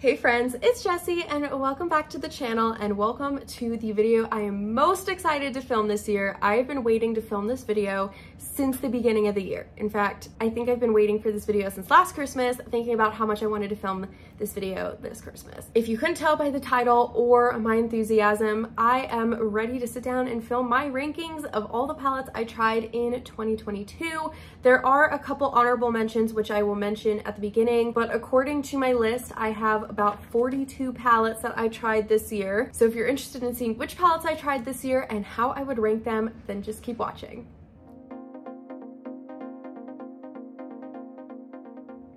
Hey friends, it's Jessi and welcome back to the channel and welcome to the video I am most excited to film this year. I've been waiting to film this video since the beginning of the year. In fact, I think I've been waiting for this video since last Christmas, thinking about how much I wanted to film this video this Christmas. If you couldn't tell by the title or my enthusiasm, I am ready to sit down and film my rankings of all the palettes I tried in 2022. There are a couple honorable mentions, which I will mention at the beginning, but according to my list, I have about 42 palettes that I tried this year. So if you're interested in seeing which palettes I tried this year and how I would rank them, then just keep watching.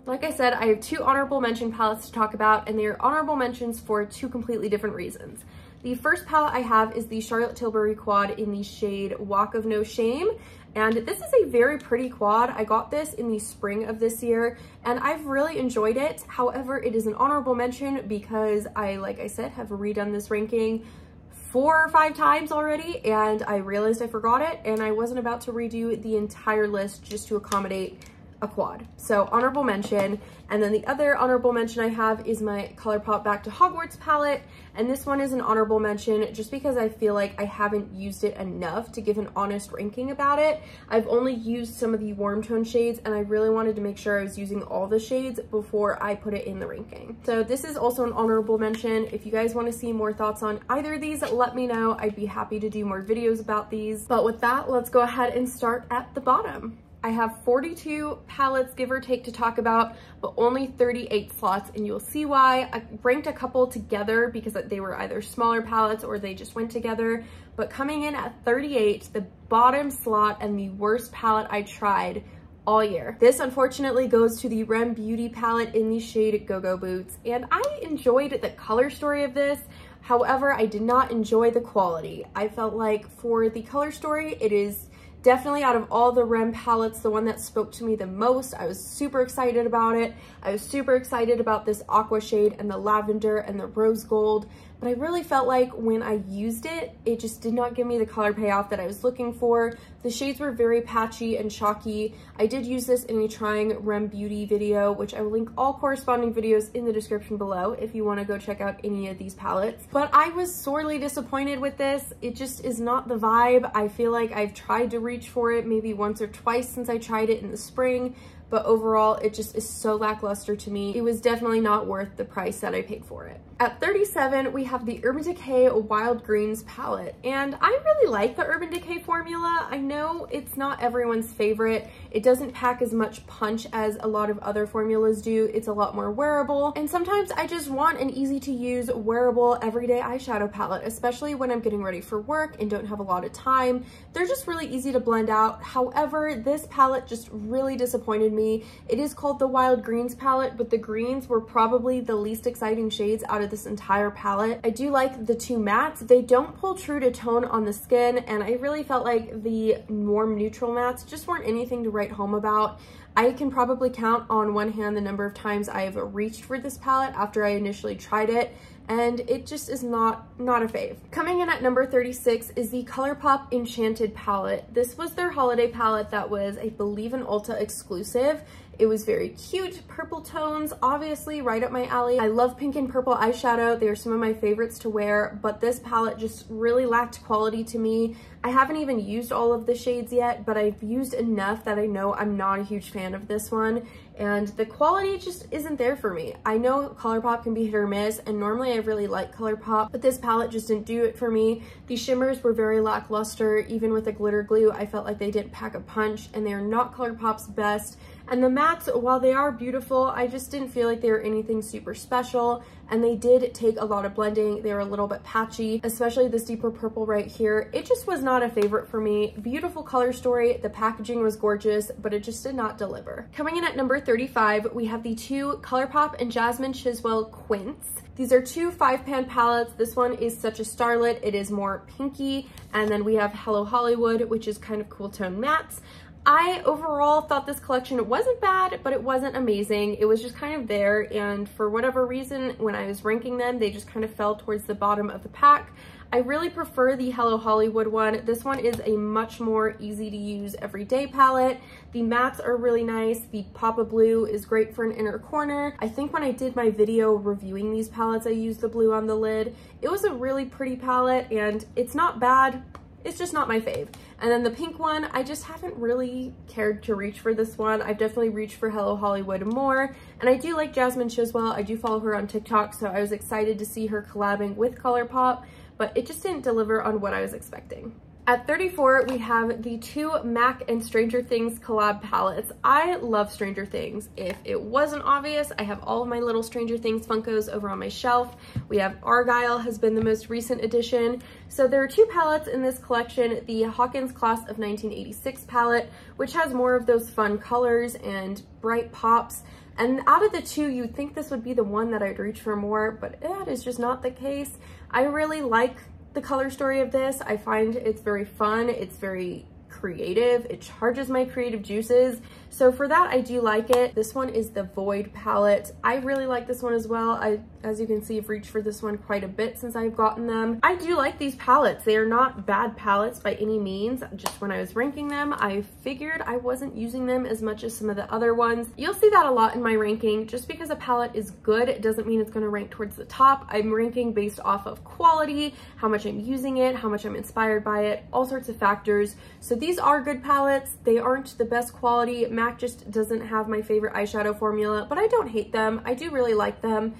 Like I said, I have two honorable mention palettes to talk about and they are honorable mentions for two completely different reasons. The first palette I have is the Charlotte Tilbury quad in the shade Walk of No Shame. And this is a very pretty quad. I got this in the spring of this year and I've really enjoyed it. However, it is an honorable mention because I, like I said, have redone this ranking four or five times already and I realized I forgot it and I wasn't about to redo the entire list just to accommodate a quad. So honorable mention. And then the other honorable mention I have is my ColourPop Back to Hogwarts palette. And this one is an honorable mention just because I feel like I haven't used it enough to give an honest ranking about it. I've only used some of the warm tone shades and I really wanted to make sure I was using all the shades before I put it in the ranking. So this is also an honorable mention. If you guys want to see more thoughts on either of these, let me know. I'd be happy to do more videos about these. But with that, let's go ahead and start at the bottom. I have 42 palettes, give or take, to talk about, but only 38 slots, and you'll see why. I ranked a couple together because they were either smaller palettes or they just went together, but coming in at 38, the bottom slot and the worst palette I tried all year. This unfortunately goes to the Rem Beauty palette in the shade Go-Go Boots, and I enjoyed the color story of this, However, I did not enjoy the quality. I felt like for the color story, it is Definitely out of all the Rem palettes, the one that spoke to me the most. I was super excited about it. I was super excited about this aqua shade and the lavender and the rose gold but I really felt like when I used it, it just did not give me the color payoff that I was looking for. The shades were very patchy and chalky. I did use this in a trying Rem Beauty video, which I will link all corresponding videos in the description below if you wanna go check out any of these palettes. But I was sorely disappointed with this. It just is not the vibe. I feel like I've tried to reach for it maybe once or twice since I tried it in the spring, but overall it just is so lackluster to me. It was definitely not worth the price that I paid for it. At 37, we have the Urban Decay Wild Greens palette, and I really like the Urban Decay formula. I know it's not everyone's favorite. It doesn't pack as much punch as a lot of other formulas do. It's a lot more wearable, and sometimes I just want an easy to use, wearable, everyday eyeshadow palette, especially when I'm getting ready for work and don't have a lot of time. They're just really easy to blend out. However, this palette just really disappointed me. It is called the Wild Greens palette, but the greens were probably the least exciting shades out of this entire palette. I do like the two mattes. They don't pull true to tone on the skin and I really felt like the warm neutral mattes just weren't anything to write home about. I can probably count on one hand the number of times I've reached for this palette after I initially tried it and it just is not not a fave. Coming in at number 36 is the ColourPop Enchanted palette. This was their holiday palette that was, I believe, an Ulta exclusive. It was very cute, purple tones, obviously right up my alley. I love pink and purple eyeshadow. They are some of my favorites to wear, but this palette just really lacked quality to me. I haven't even used all of the shades yet, but I've used enough that I know I'm not a huge fan of this one and the quality just isn't there for me. I know ColourPop can be hit or miss and normally I really like ColourPop, but this palette just didn't do it for me. The shimmers were very lackluster. Even with the glitter glue, I felt like they didn't pack a punch and they are not ColourPop's best. And the mats, while they are beautiful, I just didn't feel like they were anything super special. And they did take a lot of blending. They were a little bit patchy, especially this deeper purple right here. It just was not a favorite for me. Beautiful color story. The packaging was gorgeous, but it just did not deliver. Coming in at number 35, we have the two ColourPop and Jasmine Chiswell Quints. These are two five pan palettes. This one is such a starlet. It is more pinky. And then we have Hello Hollywood, which is kind of cool tone mattes. I overall thought this collection wasn't bad, but it wasn't amazing. It was just kind of there, and for whatever reason, when I was ranking them, they just kind of fell towards the bottom of the pack. I really prefer the Hello Hollywood one. This one is a much more easy to use everyday palette. The mattes are really nice. The Papa Blue is great for an inner corner. I think when I did my video reviewing these palettes, I used the blue on the lid. It was a really pretty palette and it's not bad. It's just not my fave. And then the pink one, I just haven't really cared to reach for this one. I've definitely reached for Hello Hollywood more. And I do like Jasmine Chiswell. I do follow her on TikTok, so I was excited to see her collabing with ColourPop but it just didn't deliver on what I was expecting. At 34, we have the two MAC and Stranger Things collab palettes. I love Stranger Things. If it wasn't obvious, I have all of my little Stranger Things Funkos over on my shelf. We have Argyle has been the most recent addition. So there are two palettes in this collection, the Hawkins Class of 1986 palette, which has more of those fun colors and bright pops. And out of the two, you'd think this would be the one that I'd reach for more, but that is just not the case. I really like the color story of this. I find it's very fun. It's very creative. It charges my creative juices. So for that, I do like it. This one is the Void palette. I really like this one as well. I, as you can see, I've reached for this one quite a bit since I've gotten them. I do like these palettes. They are not bad palettes by any means. Just when I was ranking them, I figured I wasn't using them as much as some of the other ones. You'll see that a lot in my ranking. Just because a palette is good, it doesn't mean it's gonna rank towards the top. I'm ranking based off of quality, how much I'm using it, how much I'm inspired by it, all sorts of factors. So these are good palettes. They aren't the best quality. MAC just doesn't have my favorite eyeshadow formula, but I don't hate them. I do really like them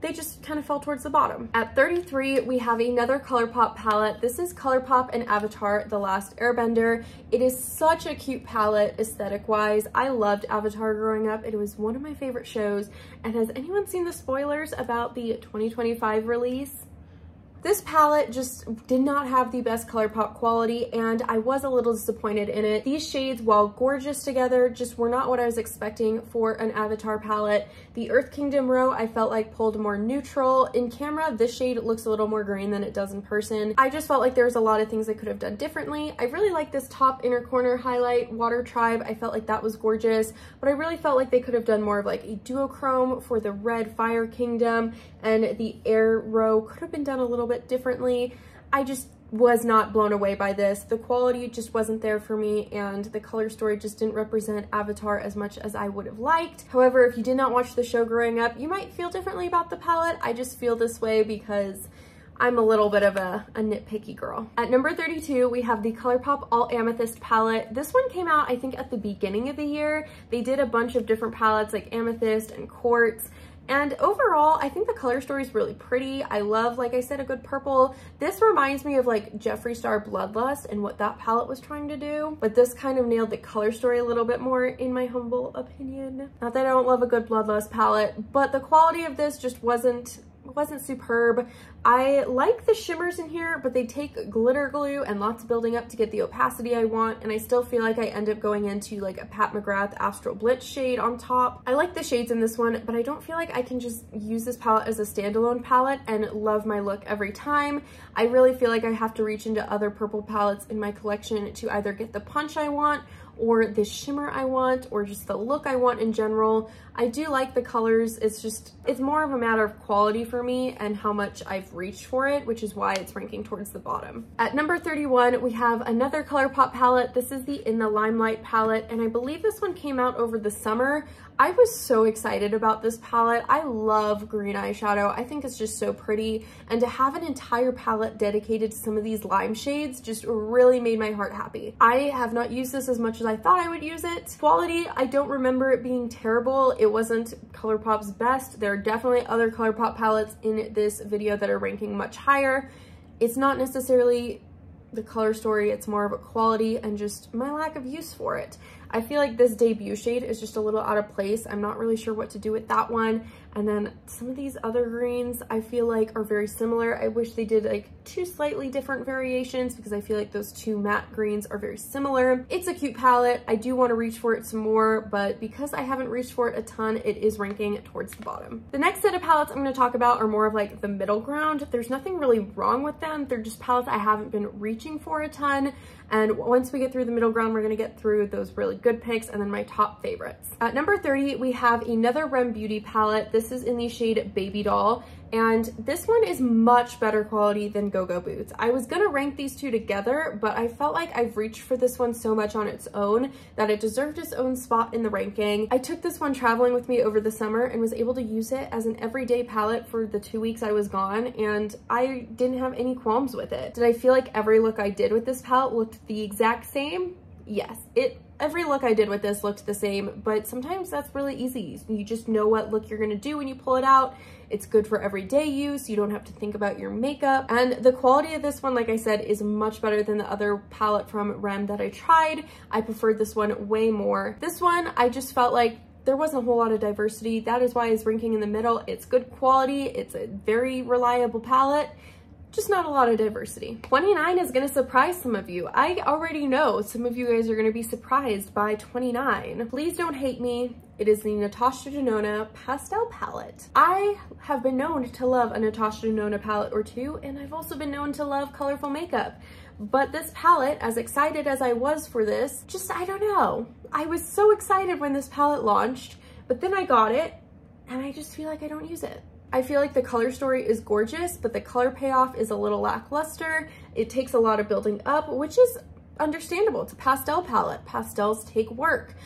they just kind of fell towards the bottom. At 33, we have another ColourPop palette. This is ColourPop and Avatar The Last Airbender. It is such a cute palette aesthetic-wise. I loved Avatar growing up. It was one of my favorite shows. And has anyone seen the spoilers about the 2025 release? This palette just did not have the best ColourPop quality and I was a little disappointed in it. These shades, while gorgeous together, just were not what I was expecting for an Avatar palette. The Earth Kingdom row I felt like pulled more neutral. In camera, this shade looks a little more green than it does in person. I just felt like there was a lot of things I could have done differently. I really like this top inner corner highlight, Water Tribe. I felt like that was gorgeous, but I really felt like they could have done more of like a duochrome for the red Fire Kingdom and the air row could have been done a little bit differently. I just was not blown away by this. The quality just wasn't there for me and the color story just didn't represent Avatar as much as I would have liked. However, if you did not watch the show growing up, you might feel differently about the palette. I just feel this way because I'm a little bit of a, a, nitpicky girl. At number 32, we have the ColourPop All Amethyst palette. This one came out, I think, at the beginning of the year. They did a bunch of different palettes like Amethyst and Quartz. And overall, I think the color story is really pretty. I love, like I said, a good purple. This reminds me of like Jeffree Star Bloodlust and what that palette was trying to do. But this kind of nailed the color story a little bit more in my humble opinion. Not that I don't love a good Bloodlust palette, but the quality of this just wasn't wasn't superb. I like the shimmers in here, but they take glitter glue and lots of building up to get the opacity I want, and I still feel like I end up going into like a Pat McGrath Astral Blitz shade on top. I like the shades in this one, but I don't feel like I can just use this palette as a standalone palette and love my look every time. I really feel like I have to reach into other purple palettes in my collection to either get the punch I want or the shimmer I want or just the look I want in general. I do like the colors. It's just, it's more of a matter of quality for me and how much I've reached for it, which is why it's ranking towards the bottom. At number 31, we have another ColourPop palette. This is the In the Limelight palette, and I believe this one came out over the summer. I was so excited about this palette. I love green eyeshadow. I think it's just so pretty. And to have an entire palette dedicated to some of these lime shades just really made my heart happy. I have not used this as much as I thought I would use it. Quality, I don't remember it being terrible. It wasn't ColourPop's best. There are definitely other ColourPop palettes in this video that are ranking much higher. It's not necessarily the color story, it's more of a quality and just my lack of use for it. I feel like this debut shade is just a little out of place. I'm not really sure what to do with that one. And then some of these other greens I feel like are very similar. I wish they did like two slightly different variations because I feel like those two matte greens are very similar. It's a cute palette. I do want to reach for it some more, but because I haven't reached for it a ton, it is ranking towards the bottom. The next set of palettes I'm going to talk about are more of like the middle ground. There's nothing really wrong with them. They're just palettes I haven't been reaching for a ton. And once we get through the middle ground, we're gonna get through those really good picks and then my top favorites. At number 30, we have another Rem Beauty palette. This is in the shade Baby Doll. And this one is much better quality than Go-Go Boots. I was gonna rank these two together, but I felt like I've reached for this one so much on its own that it deserved its own spot in the ranking. I took this one traveling with me over the summer and was able to use it as an everyday palette for the two weeks I was gone, and I didn't have any qualms with it. Did I feel like every look I did with this palette looked the exact same? Yes, it every look I did with this looked the same, but sometimes that's really easy. You just know what look you're gonna do when you pull it out it's good for everyday use. You don't have to think about your makeup. And the quality of this one, like I said, is much better than the other palette from Rem that I tried. I preferred this one way more. This one, I just felt like there wasn't a whole lot of diversity. That is why it's ranking in the middle. It's good quality. It's a very reliable palette just not a lot of diversity. 29 is gonna surprise some of you. I already know some of you guys are gonna be surprised by 29. Please don't hate me. It is the Natasha Denona Pastel Palette. I have been known to love a Natasha Denona palette or two, and I've also been known to love colorful makeup. But this palette, as excited as I was for this, just, I don't know. I was so excited when this palette launched, but then I got it, and I just feel like I don't use it. I feel like the color story is gorgeous, but the color payoff is a little lackluster. It takes a lot of building up, which is understandable. It's a pastel palette. Pastels take work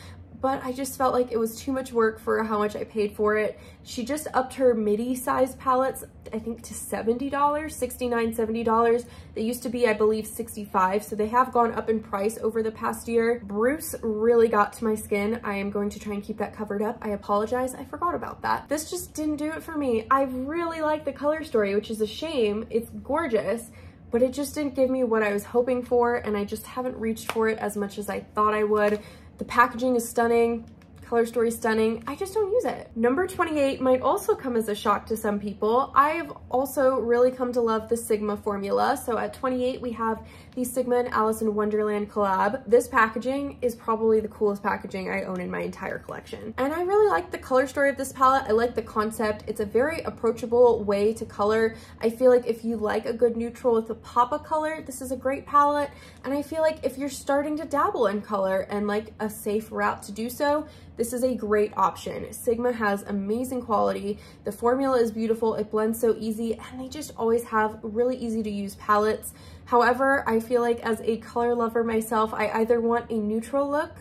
but I just felt like it was too much work for how much I paid for it. She just upped her midi size palettes, I think to $70, $69, $70. They used to be, I believe, 65 so they have gone up in price over the past year. Bruce really got to my skin. I am going to try and keep that covered up. I apologize, I forgot about that. This just didn't do it for me. I really like the color story, which is a shame. It's gorgeous, but it just didn't give me what I was hoping for and I just haven't reached for it as much as I thought I would. The packaging is stunning color story stunning. I just don't use it. Number 28 might also come as a shock to some people. I've also really come to love the Sigma formula. So at 28, we have the Sigma and Alice in Wonderland collab. This packaging is probably the coolest packaging I own in my entire collection. And I really like the color story of this palette. I like the concept. It's a very approachable way to color. I feel like if you like a good neutral with a pop of color, this is a great palette. And I feel like if you're starting to dabble in color and like a safe route to do so, this is a great option. Sigma has amazing quality. The formula is beautiful. It blends so easy and they just always have really easy to use palettes. However, I feel like as a color lover myself, I either want a neutral look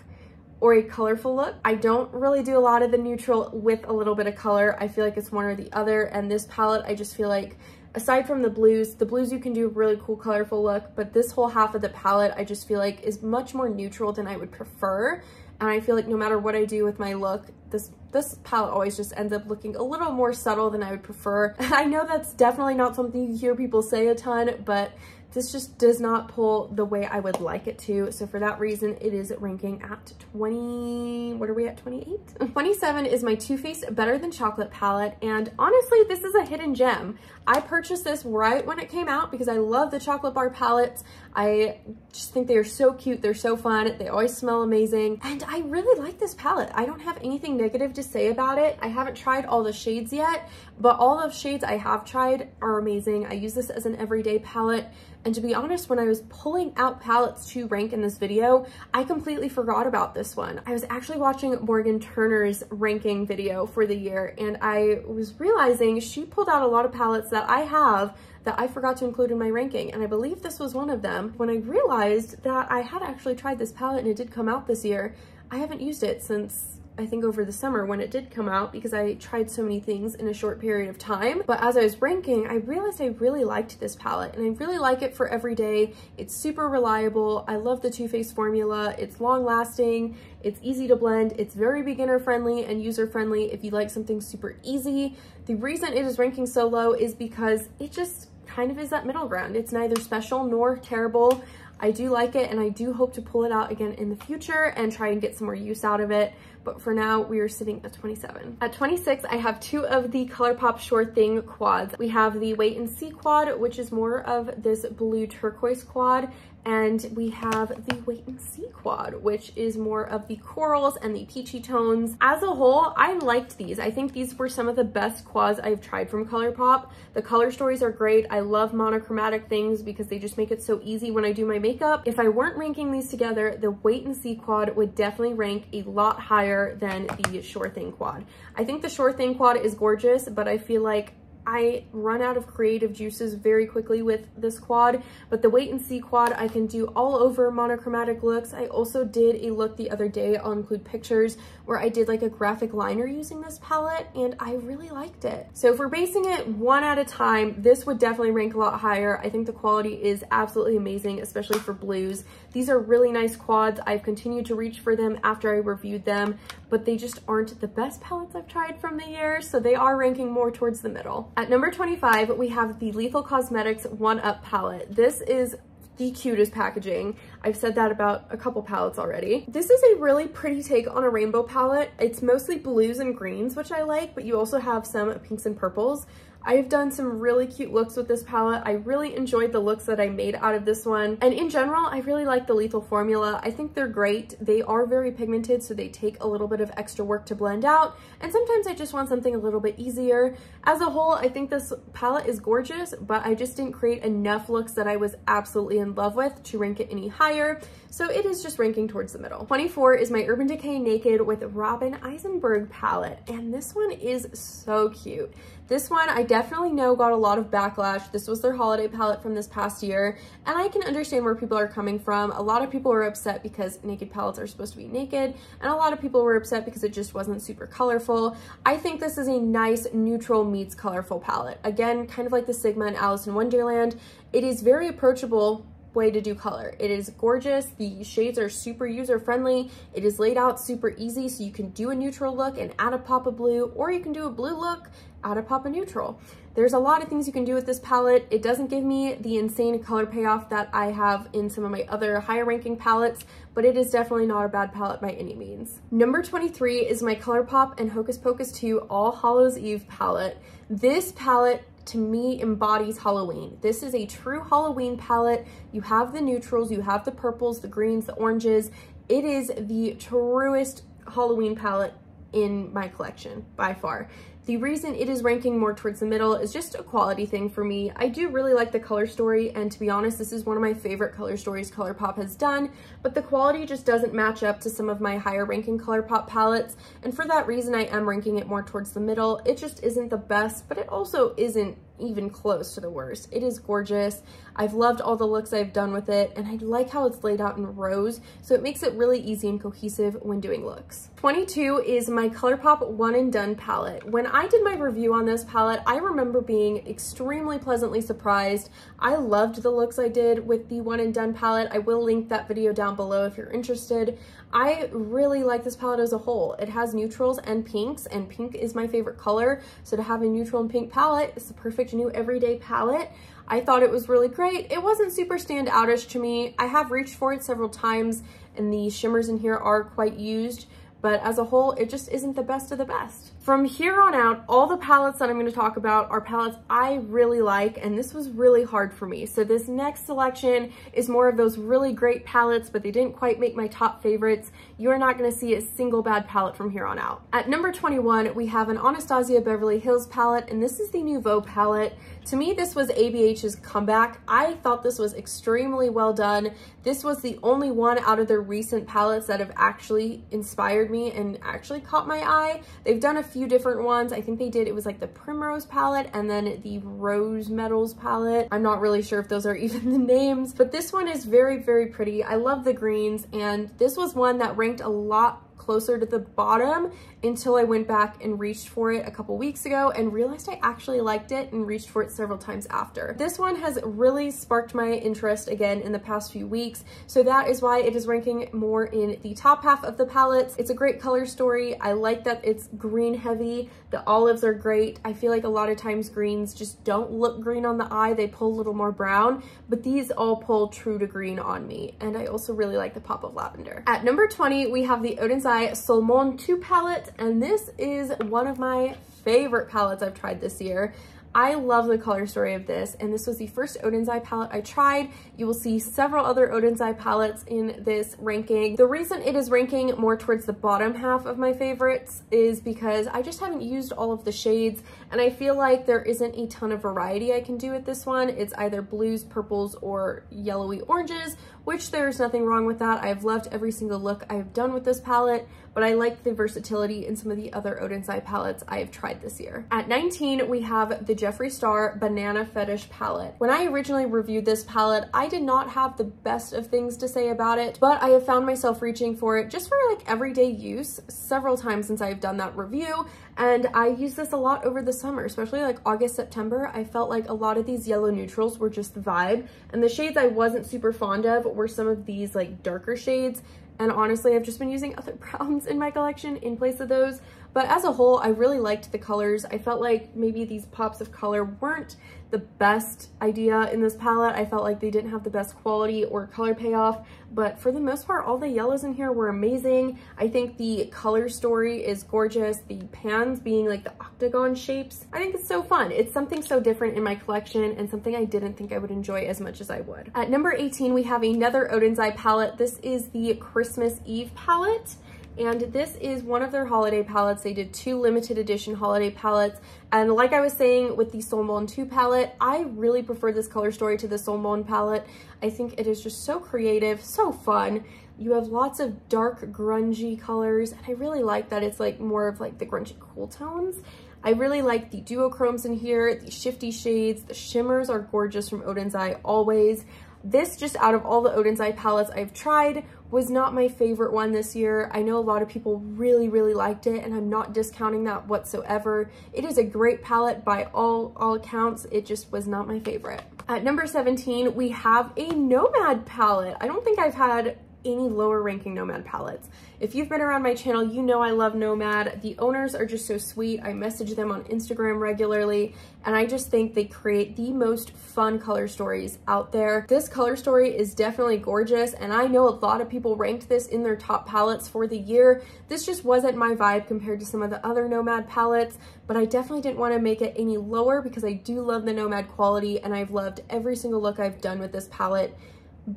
or a colorful look. I don't really do a lot of the neutral with a little bit of color. I feel like it's one or the other. And this palette, I just feel like aside from the blues, the blues you can do a really cool colorful look, but this whole half of the palette I just feel like is much more neutral than I would prefer. And I feel like no matter what I do with my look, this this palette always just ends up looking a little more subtle than I would prefer. I know that's definitely not something you hear people say a ton, but this just does not pull the way I would like it to. So for that reason, it is ranking at 20, what are we at, 28? 27 is my Too Faced Better Than Chocolate palette. And honestly, this is a hidden gem. I purchased this right when it came out because I love the chocolate bar palettes. I just think they are so cute. They're so fun. They always smell amazing. And I really like this palette. I don't have anything negative to say about it. I haven't tried all the shades yet, but all the shades I have tried are amazing. I use this as an everyday palette. And to be honest, when I was pulling out palettes to rank in this video, I completely forgot about this one. I was actually watching Morgan Turner's ranking video for the year and I was realizing she pulled out a lot of palettes that I have that I forgot to include in my ranking, and I believe this was one of them. When I realized that I had actually tried this palette and it did come out this year, I haven't used it since I think over the summer when it did come out because I tried so many things in a short period of time. But as I was ranking, I realized I really liked this palette and I really like it for every day. It's super reliable. I love the Too Faced formula. It's long lasting. It's easy to blend. It's very beginner friendly and user friendly if you like something super easy. The reason it is ranking so low is because it just kind of is that middle ground. It's neither special nor terrible. I do like it and I do hope to pull it out again in the future and try and get some more use out of it. but for now we are sitting at 27. At 26, I have two of the ColourPop Shore Thing quads. We have the Wait and See quad, which is more of this blue turquoise quad, and we have the Wait and See quad, which is more of the corals and the peachy tones. As a whole, I liked these. I think these were some of the best quads I've tried from ColourPop. The color stories are great. I love monochromatic things because they just make it so easy when I do my makeup. If I weren't ranking these together, the Wait and See quad would definitely rank a lot higher than the Shore Thing quad. I think the Shore Thing quad is gorgeous, but I feel like I run out of creative juices very quickly with this quad, but the Wait and See quad I can do all over monochromatic looks. I also did a look the other day, I'll include pictures, where I did like a graphic liner using this palette and I really liked it. So if we're basing it one at a time, this would definitely rank a lot higher. I think the quality is absolutely amazing, especially for blues. These are really nice quads. I've continued to reach for them after I reviewed them, but they just aren't the best palettes I've tried from the year, so they are ranking more towards the middle. At number 25, we have the Lethal Cosmetics 1-Up palette. This is the cutest packaging. I've said that about a couple palettes already. This is a really pretty take on a rainbow palette. It's mostly blues and greens, which I like, but you also have some pinks and purples. I've done some really cute looks with this palette. I really enjoyed the looks that I made out of this one. And in general, I really like the Lethal formula. I think they're great. They are very pigmented, so they take a little bit of extra work to blend out. And sometimes I just want something a little bit easier. As a whole, I think this palette is gorgeous, but I just didn't create enough looks that I was absolutely in love with to rank it any higher. So it is just ranking towards the middle. 24 is my Urban Decay Naked with Robin Eisenberg palette. And this one is so cute. This one I definitely know got a lot of backlash. This was their holiday palette from this past year, and I can understand where people are coming from. A lot of people were upset because naked palettes are supposed to be naked, and a lot of people were upset because it just wasn't super colorful. I think this is a nice neutral meets colorful palette. Again, kind of like the Sigma and Alice in Wonderland. It is very approachable way to do color. It is gorgeous. The shades are super user friendly. It is laid out super easy so you can do a neutral look and add a pop of blue or you can do a blue look, add of pop of neutral. There's a lot of things you can do with this palette. It doesn't give me the insane color payoff that I have in some of my other higher ranking palettes, but it is definitely not a bad palette by any means. Number 23 is my ColourPop and Hocus Pocus 2 All Hallows Eve palette. This palette to me embodies Halloween. This is a true Halloween palette. You have the neutrals, you have the purples, the greens, the oranges. It is the truest Halloween palette in my collection by far. The reason it is ranking more towards the middle is just a quality thing for me. I do really like the color story, and to be honest, this is one of my favorite color stories ColourPop has done, but the quality just doesn't match up to some of my higher ranking ColourPop palettes, and for that reason, I am ranking it more towards the middle. It just isn't the best, but it also isn't even close to the worst. It is gorgeous. I've loved all the looks I've done with it and I like how it's laid out in rows so it makes it really easy and cohesive when doing looks. 22 is my ColourPop Won and Done palette. When I did my review on this palette, I remember being extremely pleasantly surprised. I loved the looks I did with the Won and Done palette. I will link that video down below if you're interested. I really like this palette as a whole. It has neutrals and pinks, and pink is my favorite color. So to have a neutral and pink palette, it's the perfect new everyday palette. I thought it was really great. It wasn't super standoutish to me. I have reached for it several times, and the shimmers in here are quite used, but as a whole, it just isn't the best of the best. From here on out, all the palettes that I'm going to talk about are palettes I really like, and this was really hard for me. So this next selection is more of those really great palettes, but they didn't quite make my top favorites. You're not going to see a single bad palette from here on out. At number 21, we have an Anastasia Beverly Hills palette, and this is the Nouveau palette. To me, this was ABH's comeback. I thought this was extremely well done. This was the only one out of their recent palettes that have actually inspired me and actually caught my eye. They've done a few different ones. I think they did, it was like the Primrose palette and then the Rose Metals palette. I'm not really sure if those are even the names, but this one is very, very pretty. I love the greens and this was one that ranked a lot closer to the bottom until I went back and reached for it a couple weeks ago and realized I actually liked it and reached for it several times after. This one has really sparked my interest again in the past few weeks, so that is why it is ranking more in the top half of the palettes. It's a great color story. I like that it's green heavy. The olives are great. I feel like a lot of times greens just don't look green on the eye. They pull a little more brown, but these all pull true to green on me. And I also really like the pop of lavender. At number 20, we have the Oden Solmon 2 palette, and this is one of my favorite palettes I've tried this year. I love the color story of this, and this was the first Oden's Eye palette I tried. You will see several other Oden's Eye palettes in this ranking. The reason it is ranking more towards the bottom half of my favorites is because I just haven't used all of the shades, and I feel like there isn't a ton of variety I can do with this one. It's either blues, purples, or yellowy oranges, which there's nothing wrong with that. I've loved every single look I've done with this palette, but I like the versatility in some of the other Oden's Eye palettes I've tried this year. At 19, we have the Jeffree Star Banana Fetish palette. When I originally reviewed this palette, I did not have the best of things to say about it, but I have found myself reaching for it just for like everyday use several times since I've done that review, and I use this a lot over the summer, especially like August, September. I felt like a lot of these yellow neutrals were just the vibe, and the shades I wasn't super fond of were some of these like darker shades and honestly, I've just been using other browns in my collection in place of those. But as a whole, I really liked the colors. I felt like maybe these pops of color weren't the best idea in this palette. I felt like they didn't have the best quality or color payoff, but for the most part, all the yellows in here were amazing. I think the color story is gorgeous. The pans being like the octagon shapes, I think it's so fun. It's something so different in my collection and something I didn't think I would enjoy as much as I would. At number 18, we have another Oden's Eye palette. This is the Christmas Eve palette and this is one of their holiday palettes. They did two limited edition holiday palettes. And like I was saying with the Solmon 2 palette, I really prefer this color story to the Solmon palette. I think it is just so creative, so fun. You have lots of dark grungy colors and I really like that it's like more of like the grungy cool tones. I really like the duochromes in here, the shifty shades, the shimmers are gorgeous from Oden's Eye always. This just out of all the Oden's Eye palettes I've tried was not my favorite one this year. I know a lot of people really, really liked it and I'm not discounting that whatsoever. It is a great palette by all, all accounts. It just was not my favorite. At number 17, we have a Nomad palette. I don't think I've had any lower ranking Nomad palettes. If you've been around my channel, you know I love Nomad. The owners are just so sweet. I message them on Instagram regularly, and I just think they create the most fun color stories out there. This color story is definitely gorgeous, and I know a lot of people ranked this in their top palettes for the year. This just wasn't my vibe compared to some of the other Nomad palettes, but I definitely didn't want to make it any lower because I do love the Nomad quality, and I've loved every single look I've done with this palette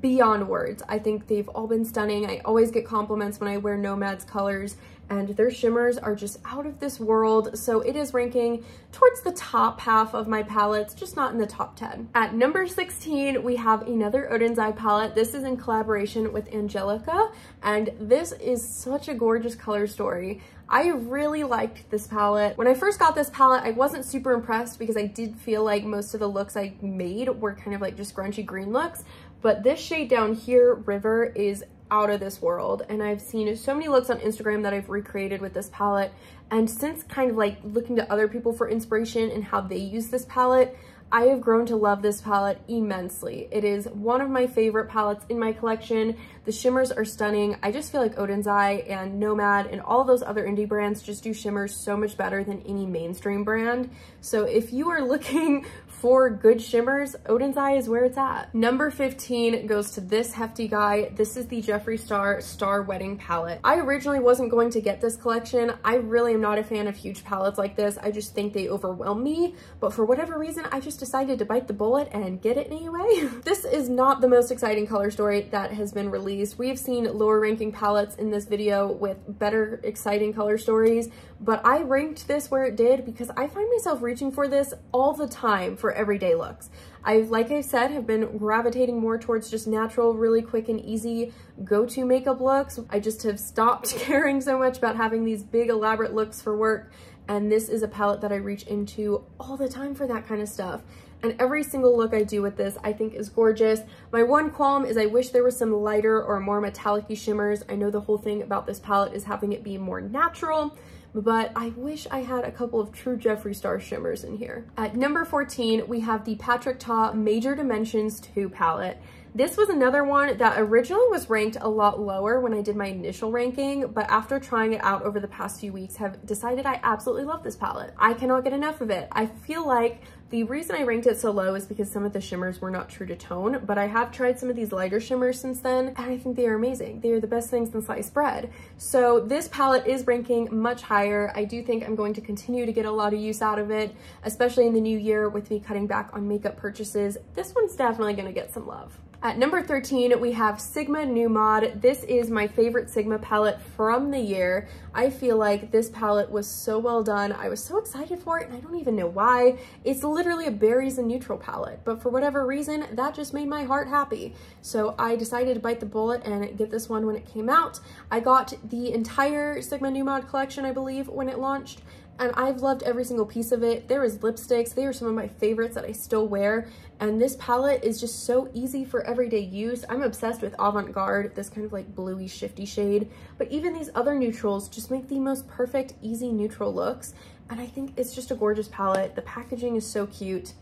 beyond words. I think they've all been stunning. I always get compliments when I wear Nomad's colors and their shimmers are just out of this world. So it is ranking towards the top half of my palettes, just not in the top 10. At number 16, we have another Oden's Eye palette. This is in collaboration with Angelica, and this is such a gorgeous color story. I really liked this palette. When I first got this palette, I wasn't super impressed because I did feel like most of the looks I made were kind of like just grungy green looks, but this shade down here, River, is out of this world. And I've seen so many looks on Instagram that I've recreated with this palette. And since kind of like looking to other people for inspiration and how they use this palette, I have grown to love this palette immensely. It is one of my favorite palettes in my collection. The shimmers are stunning. I just feel like Oden's Eye and Nomad and all those other indie brands just do shimmers so much better than any mainstream brand. So if you are looking for good shimmers, Oden's Eye is where it's at. Number 15 goes to this hefty guy. This is the Jeffree Star Star Wedding palette. I originally wasn't going to get this collection. I really am not a fan of huge palettes like this. I just think they overwhelm me. But for whatever reason, I just decided to bite the bullet and get it anyway. this is not the most exciting color story that has been released. We have seen lower ranking palettes in this video with better exciting color stories, but I ranked this where it did because I find myself reaching for this all the time for everyday looks. I, like I said, have been gravitating more towards just natural, really quick and easy go-to makeup looks. I just have stopped caring so much about having these big elaborate looks for work and this is a palette that I reach into all the time for that kind of stuff. And every single look I do with this I think is gorgeous. My one qualm is I wish there was some lighter or more metallic shimmers. I know the whole thing about this palette is having it be more natural, but I wish I had a couple of true Jeffree Star shimmers in here. At number 14, we have the Patrick Ta Major Dimensions 2 palette. This was another one that originally was ranked a lot lower when I did my initial ranking, but after trying it out over the past few weeks have decided I absolutely love this palette. I cannot get enough of it. I feel like the reason I ranked it so low is because some of the shimmers were not true to tone, but I have tried some of these lighter shimmers since then, and I think they are amazing. They are the best things in sliced bread. So this palette is ranking much higher. I do think I'm going to continue to get a lot of use out of it, especially in the new year with me cutting back on makeup purchases. This one's definitely gonna get some love. At number 13, we have Sigma New Numod. This is my favorite Sigma palette from the year. I feel like this palette was so well done. I was so excited for it and I don't even know why. It's literally a berries and neutral palette, but for whatever reason, that just made my heart happy. So I decided to bite the bullet and get this one when it came out. I got the entire Sigma New Numod collection, I believe, when it launched and I've loved every single piece of it. There is lipsticks. They are some of my favorites that I still wear. And this palette is just so easy for everyday use. I'm obsessed with Avant Garde, this kind of like bluey shifty shade. But even these other neutrals just make the most perfect, easy neutral looks. And I think it's just a gorgeous palette. The packaging is so cute.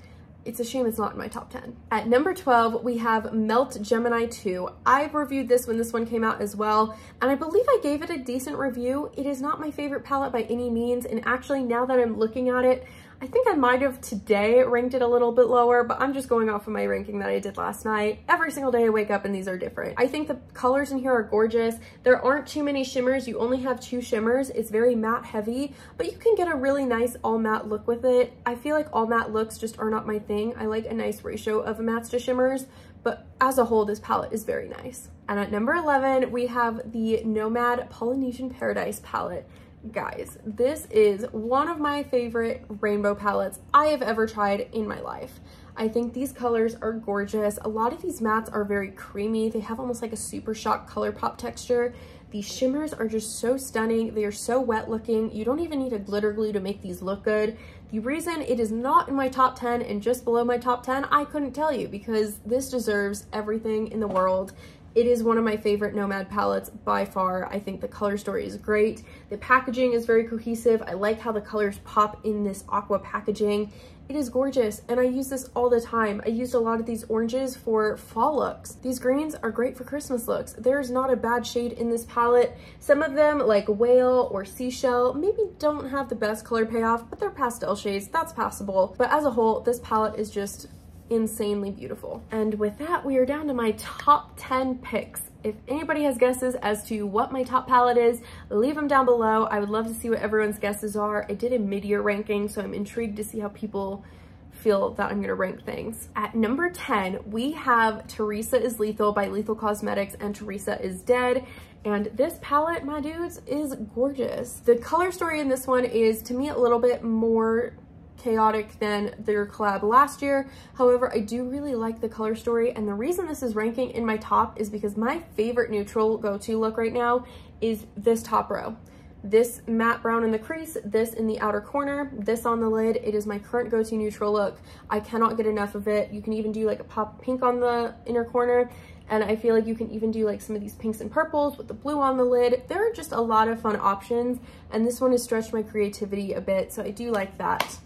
It's a shame it's not in my top 10. At number 12, we have Melt Gemini 2. I've reviewed this when this one came out as well, and I believe I gave it a decent review. It is not my favorite palette by any means, and actually now that I'm looking at it, I think I might have today ranked it a little bit lower, but I'm just going off of my ranking that I did last night. Every single day I wake up and these are different. I think the colors in here are gorgeous. There aren't too many shimmers. You only have two shimmers. It's very matte heavy, but you can get a really nice all matte look with it. I feel like all matte looks just are not my thing. I like a nice ratio of mattes to shimmers, but as a whole, this palette is very nice. And at number 11, we have the Nomad Polynesian Paradise palette guys, this is one of my favorite rainbow palettes I have ever tried in my life. I think these colors are gorgeous. A lot of these mattes are very creamy. They have almost like a super shock color pop texture. These shimmers are just so stunning. They are so wet looking. You don't even need a glitter glue to make these look good. The reason it is not in my top 10 and just below my top 10, I couldn't tell you because this deserves everything in the world. It is one of my favorite Nomad palettes by far. I think the color story is great. The packaging is very cohesive. I like how the colors pop in this aqua packaging. It is gorgeous and I use this all the time. I used a lot of these oranges for fall looks. These greens are great for Christmas looks. There's not a bad shade in this palette. Some of them like whale or seashell maybe don't have the best color payoff, but they're pastel shades. That's passable. But as a whole, this palette is just insanely beautiful. And with that, we are down to my top 10 picks. If anybody has guesses as to what my top palette is, leave them down below. I would love to see what everyone's guesses are. I did a mid-year ranking, so I'm intrigued to see how people feel that I'm gonna rank things. At number 10, we have Theresa is Lethal by Lethal Cosmetics and Theresa is Dead. And this palette, my dudes, is gorgeous. The color story in this one is, to me, a little bit more chaotic than their collab last year. However, I do really like the color story and the reason this is ranking in my top is because my favorite neutral go-to look right now is this top row. This matte brown in the crease, this in the outer corner, this on the lid. It is my current go-to neutral look. I cannot get enough of it. You can even do like a pop pink on the inner corner and I feel like you can even do like some of these pinks and purples with the blue on the lid. There are just a lot of fun options and this one has stretched my creativity a bit so I do like that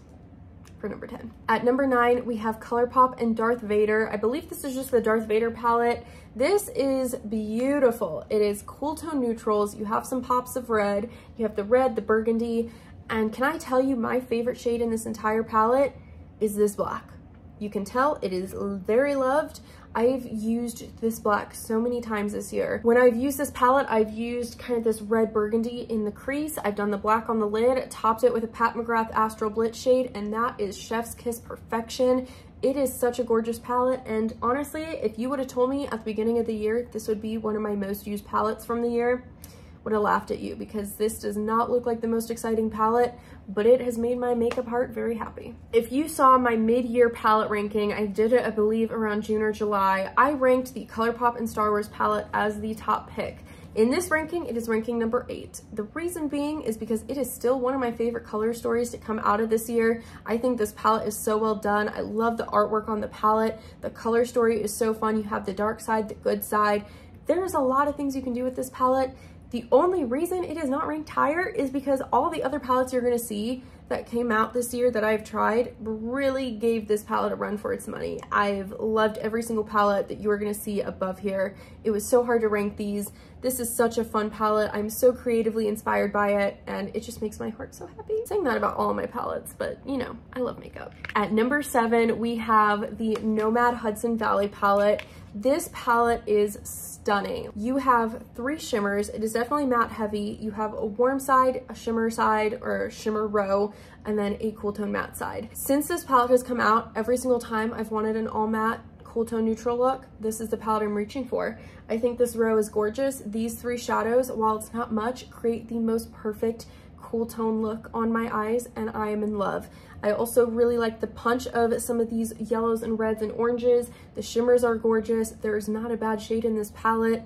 for number 10. At number 9, we have ColourPop and Darth Vader. I believe this is just the Darth Vader palette. This is beautiful. It is cool tone neutrals. You have some pops of red. You have the red, the burgundy. And can I tell you my favorite shade in this entire palette is this black. You can tell it is very loved. I've used this black so many times this year. When I've used this palette, I've used kind of this red burgundy in the crease. I've done the black on the lid, topped it with a Pat McGrath Astral Blitz shade, and that is Chef's Kiss perfection. It is such a gorgeous palette, and honestly, if you would have told me at the beginning of the year this would be one of my most used palettes from the year, would have laughed at you because this does not look like the most exciting palette, but it has made my makeup heart very happy. If you saw my mid-year palette ranking, I did it, I believe, around June or July, I ranked the ColourPop and Star Wars palette as the top pick. In this ranking, it is ranking number eight. The reason being is because it is still one of my favorite color stories to come out of this year. I think this palette is so well done. I love the artwork on the palette. The color story is so fun. You have the dark side, the good side. There's a lot of things you can do with this palette the only reason it is not ranked higher is because all the other palettes you're gonna see, that came out this year that I've tried really gave this palette a run for its money. I've loved every single palette that you are going to see above here. It was so hard to rank these. This is such a fun palette. I'm so creatively inspired by it and it just makes my heart so happy. I'm saying that about all my palettes, but you know, I love makeup. At number seven, we have the Nomad Hudson Valley palette. This palette is stunning. You have three shimmers. It is definitely matte heavy. You have a warm side, a shimmer side, or a shimmer row, and then a cool tone matte side. Since this palette has come out, every single time I've wanted an all matte cool tone neutral look, this is the palette I'm reaching for. I think this row is gorgeous. These three shadows, while it's not much, create the most perfect cool tone look on my eyes and I am in love. I also really like the punch of some of these yellows and reds and oranges. The shimmers are gorgeous. There's not a bad shade in this palette.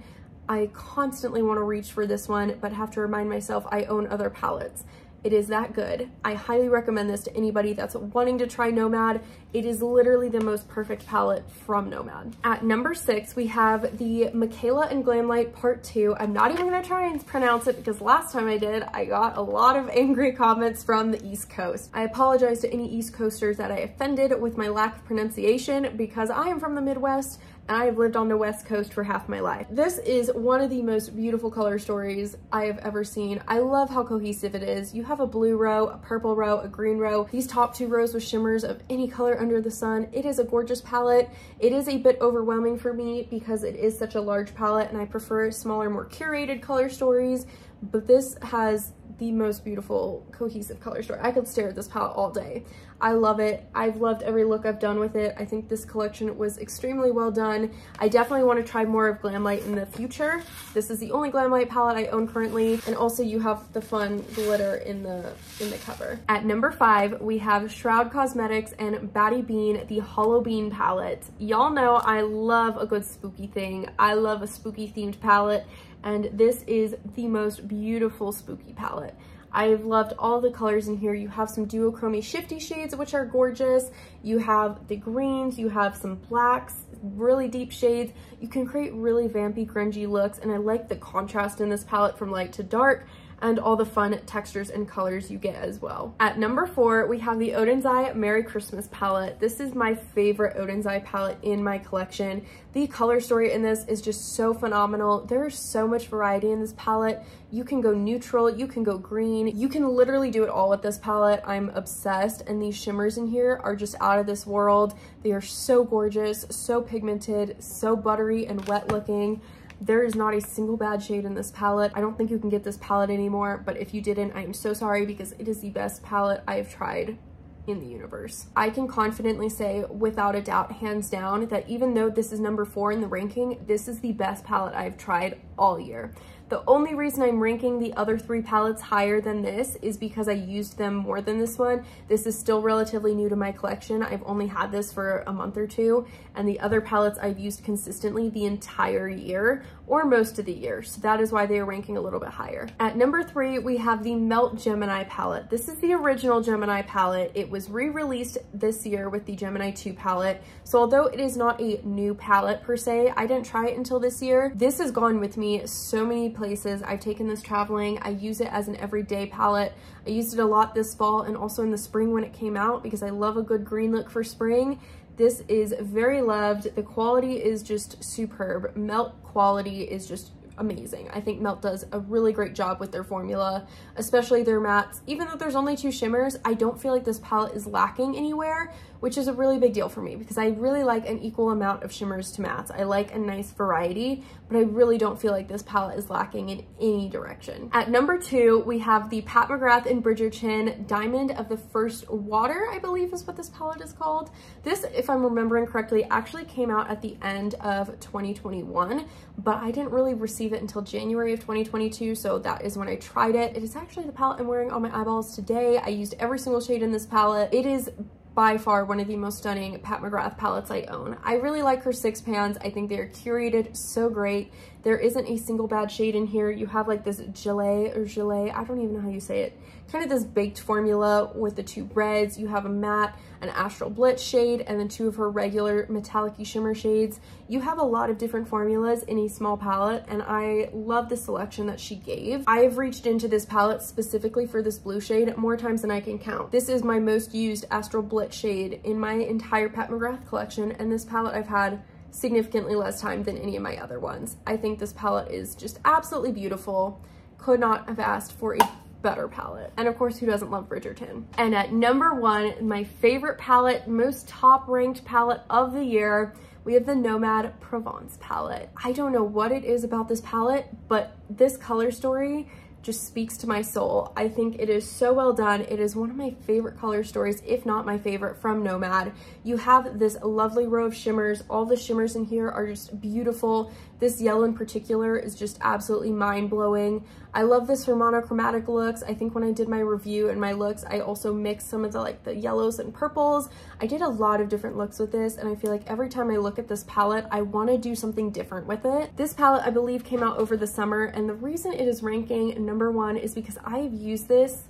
I constantly want to reach for this one, but have to remind myself I own other palettes. It is that good. I highly recommend this to anybody that's wanting to try Nomad. It is literally the most perfect palette from Nomad. At number six, we have the Mikayla and Glamlite Part 2. I'm not even gonna try and pronounce it because last time I did, I got a lot of angry comments from the East Coast. I apologize to any East Coasters that I offended with my lack of pronunciation because I am from the Midwest and I have lived on the West Coast for half my life. This is one of the most beautiful color stories I have ever seen. I love how cohesive it is. You have a blue row, a purple row, a green row, these top two rows with shimmers of any color under the sun. It is a gorgeous palette. It is a bit overwhelming for me because it is such a large palette and I prefer smaller, more curated color stories, but this has the most beautiful cohesive color story. I could stare at this palette all day. I love it. I've loved every look I've done with it. I think this collection was extremely well done. I definitely want to try more of Glamlite in the future. This is the only Glamlite palette I own currently. And also you have the fun glitter in the, in the cover. At number five, we have Shroud Cosmetics and Batty Bean, the Hollow Bean palette. Y'all know I love a good spooky thing. I love a spooky themed palette and this is the most beautiful spooky palette. I've loved all the colors in here. You have some duochrome shifty shades, which are gorgeous. You have the greens, you have some blacks, really deep shades. You can create really vampy, grungy looks, and I like the contrast in this palette from light to dark and all the fun textures and colors you get as well. At number four, we have the Oden's Eye Merry Christmas palette. This is my favorite Oden's Eye palette in my collection. The color story in this is just so phenomenal. There's so much variety in this palette. You can go neutral, you can go green, you can literally do it all with this palette. I'm obsessed and these shimmers in here are just out of this world. They are so gorgeous, so pigmented, so buttery and wet looking. There is not a single bad shade in this palette. I don't think you can get this palette anymore, but if you didn't, I am so sorry because it is the best palette I have tried in the universe. I can confidently say without a doubt, hands down, that even though this is number four in the ranking, this is the best palette I've tried all year. The only reason I'm ranking the other three palettes higher than this is because I used them more than this one. This is still relatively new to my collection. I've only had this for a month or two, and the other palettes I've used consistently the entire year or most of the year. So that is why they are ranking a little bit higher. At number three, we have the Melt Gemini palette. This is the original Gemini palette. It was re-released this year with the Gemini 2 palette. So although it is not a new palette per se, I didn't try it until this year. This has gone with me so many places. I've taken this traveling. I use it as an everyday palette. I used it a lot this fall and also in the spring when it came out because I love a good green look for spring. This is very loved. The quality is just superb. Melt quality is just amazing. I think Melt does a really great job with their formula, especially their mattes. Even though there's only two shimmers, I don't feel like this palette is lacking anywhere, which is a really big deal for me because I really like an equal amount of shimmers to mattes. I like a nice variety, but I really don't feel like this palette is lacking in any direction. At number two, we have the Pat McGrath and Bridgerton Diamond of the First Water, I believe is what this palette is called. This, if I'm remembering correctly, actually came out at the end of 2021, but I didn't really receive it until January of 2022, so that is when I tried it. It is actually the palette I'm wearing on my eyeballs today. I used every single shade in this palette. It is by far one of the most stunning Pat McGrath palettes I own. I really like her six pans. I think they're curated so great. There isn't a single bad shade in here. You have like this gelée or gelée, I don't even know how you say it. Kind of this baked formula with the two reds. You have a matte, an Astral Blitz shade, and then two of her regular metallic shimmer shades. You have a lot of different formulas in a small palette, and I love the selection that she gave. I've reached into this palette specifically for this blue shade more times than I can count. This is my most used Astral Blitz shade in my entire Pat McGrath collection, and this palette I've had significantly less time than any of my other ones. I think this palette is just absolutely beautiful. Could not have asked for a better palette. And of course, who doesn't love Bridgerton? And at number one, my favorite palette, most top ranked palette of the year, we have the Nomad Provence palette. I don't know what it is about this palette, but this color story just speaks to my soul. I think it is so well done. It is one of my favorite color stories, if not my favorite from Nomad. You have this lovely row of shimmers. All the shimmers in here are just beautiful. This yellow in particular is just absolutely mind-blowing. I love this for monochromatic looks. I think when I did my review and my looks, I also mixed some of the like the yellows and purples. I did a lot of different looks with this and I feel like every time I look at this palette, I want to do something different with it. This palette, I believe, came out over the summer and the reason it is ranking number one is because I have used this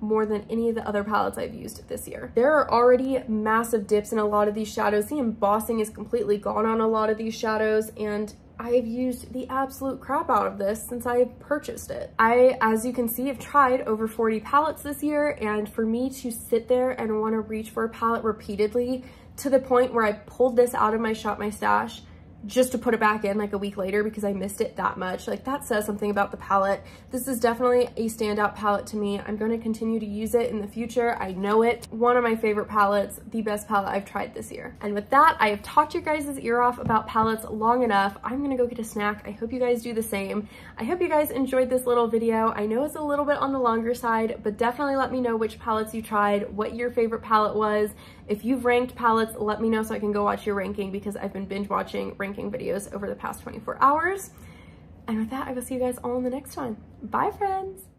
more than any of the other palettes I've used this year. There are already massive dips in a lot of these shadows. The embossing is completely gone on a lot of these shadows and I've used the absolute crap out of this since I purchased it. I, as you can see, have tried over 40 palettes this year, and for me to sit there and want to reach for a palette repeatedly to the point where I pulled this out of my Shop My Stash just to put it back in like a week later because I missed it that much. Like that says something about the palette. This is definitely a standout palette to me. I'm going to continue to use it in the future. I know it. One of my favorite palettes, the best palette I've tried this year. And with that, I have talked your guys' ear off about palettes long enough. I'm going to go get a snack. I hope you guys do the same. I hope you guys enjoyed this little video. I know it's a little bit on the longer side, but definitely let me know which palettes you tried, what your favorite palette was. If you've ranked palettes, let me know so I can go watch your ranking because I've been binge watching ranking videos over the past 24 hours. And with that, I will see you guys all in the next one. Bye, friends.